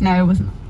No, it was not.